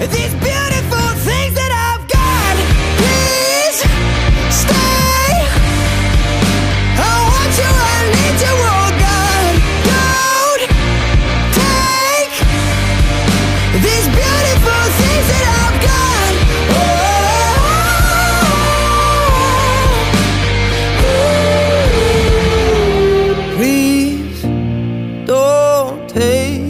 These bills